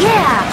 Yeah!